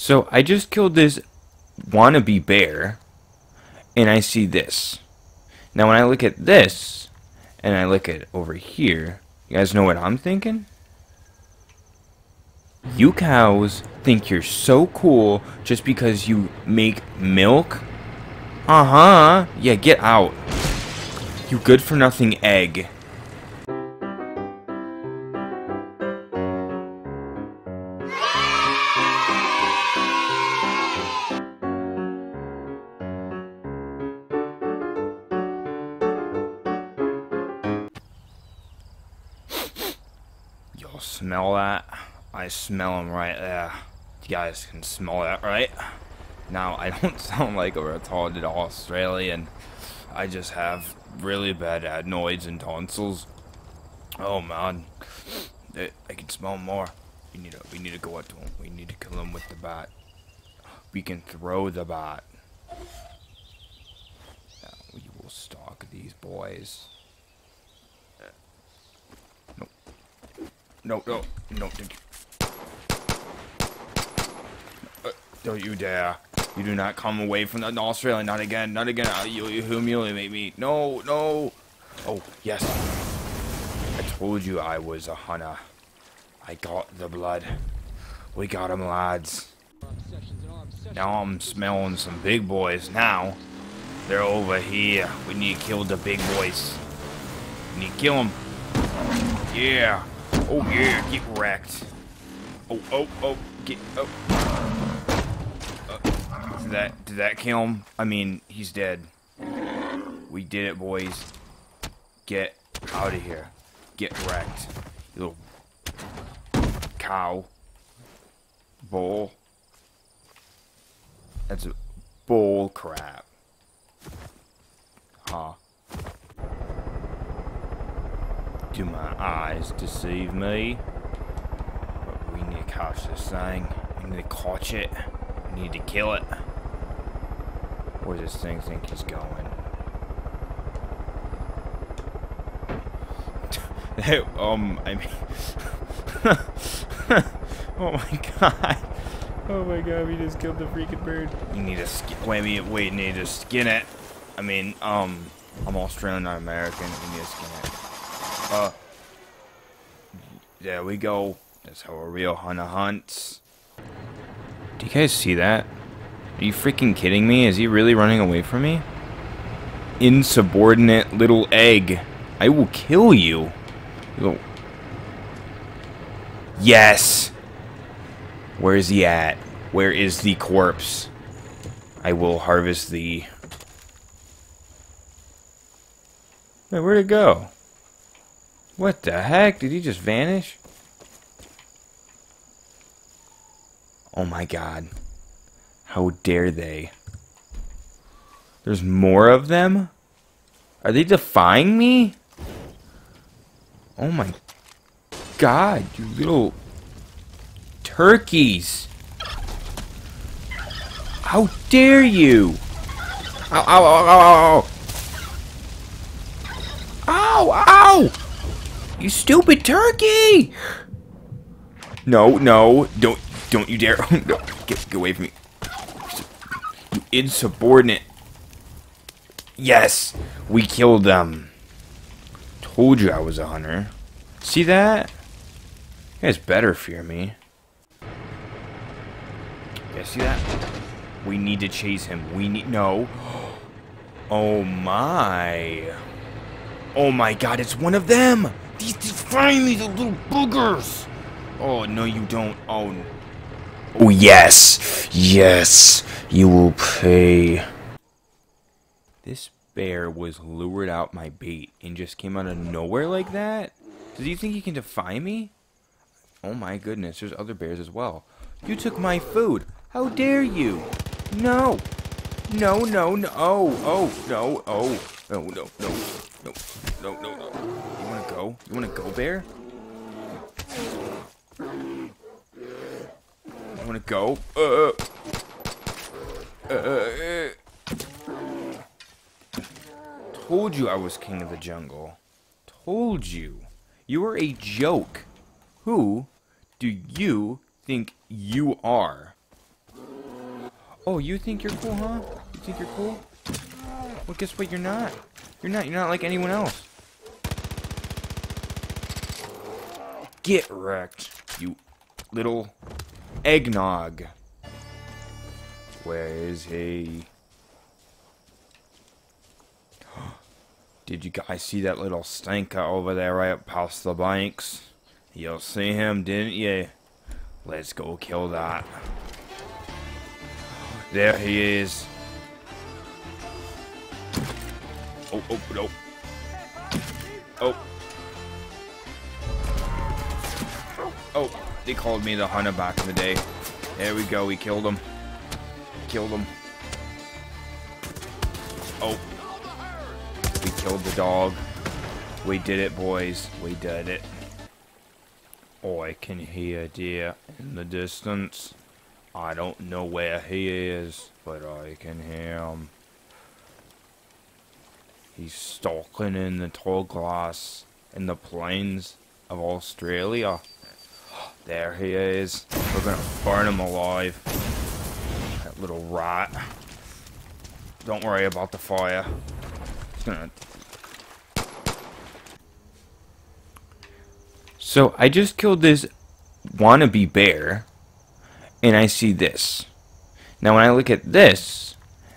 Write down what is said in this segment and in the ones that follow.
So I just killed this wannabe bear, and I see this. Now when I look at this, and I look at over here, you guys know what I'm thinking? You cows think you're so cool just because you make milk? Uh-huh. Yeah, get out. You good for nothing egg. Smell that? I smell them right there. You guys can smell that, right? Now, I don't sound like a retarded Australian. I just have really bad adenoids and tonsils. Oh man, I, can smell more. We need to we need to go out to him. We need to kill him with the bat. We can throw the bat. Now we will stalk these boys. No, no, no. Thank you. Uh, don't you dare. You do not come away from the Australia. Not again. Not again. Uh, You, you humiliate me. No, no. Oh, yes. I told you I was a hunter. I got the blood. We got 'em, lads. Now I'm smelling some big boys now. They're over here. We need to kill the big boys. We need to kill them. Yeah. Oh, yeah. Get wrecked. Oh, oh, oh. Get, oh. Uh, did that did that kill him? I mean, he's dead. We did it, boys. Get out of here. Get wrecked. You little cow. Bull. That's a bull crap. Huh. Do my eyes deceive me? But we need to catch this thing. We need to catch it. We need to kill it. Where does this thing think he's going? um, I mean... oh my god. Oh my god, we just killed the freaking bird. You need to skin... Wait, wait, wait, need to skin it. I mean, um, I'm Australian, not American. We need to skin it. Uh, there we go. That's how a real hunter hunts. Do you guys see that? Are you freaking kidding me? Is he really running away from me? Insubordinate little egg. I will kill you. Yes! Where is he at? Where is the corpse? I will harvest thee. Wait, where'd it go? What the heck? Did he just vanish? Oh my god. How dare they? There's more of them? Are they defying me? Oh my god, you little turkeys. How dare you? Ow, ow, ow, ow, ow. Ow, ow! You stupid turkey! No, no, don't, don't you dare. no, get, get away from me. You insubordinate. Yes, we killed them. Told you I was a hunter. See that? You guys better fear me. Yeah, see that? We need to chase him. We need... No. Oh, my. Oh, my God. It's one of them. These, these finally, the little boogers. Oh, no, you don't. Oh, Oh, yes. Yes. You will pay. This bear was lured out my bait and just came out of nowhere like that? Does he think he can defy me? Oh my goodness, there's other bears as well. You took my food. How dare you? No. No, no, no. Oh, oh, no, oh. No, no, no. No, no, no, no. You? You wanna go, bear? You wanna go? Uh, uh, uh, Told you I was king of the jungle. Told you. You are a joke. Who do you think you are? Oh, you think you're cool, huh? You think you're cool? Well, guess what? You're not. You're not. You're not like anyone else. Get wrecked, you little eggnog. Where is he? Did you guys see that little stinker over there right up past the banks? You'll see him, didn't you? Let's go kill that. There he is. Oh, oh, no. Oh. Oh, they called me the hunter back in the day. There we go, we killed him. Killed him. Oh. We killed the dog. We did it, boys. We did it. Oh, I can hear deer in the distance. I don't know where he is, but I can hear him. He's stalking in the tall grass in the plains of Australia. There he is. We're gonna burn him alive. That little rat. Don't worry about the fire. Gonna So I just killed this wannabe bear, and I see this. Now when I look at this,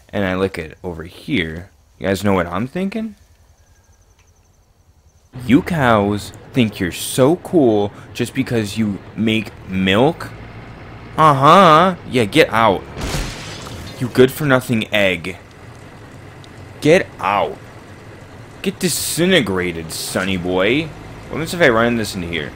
and I look at over here, you guys know what I'm thinking? You cows think you're so cool just because you make milk? Uh-huh. Yeah, get out. You good for nothing egg. Get out. Get disintegrated, sonny boy. What happens if I run this into here?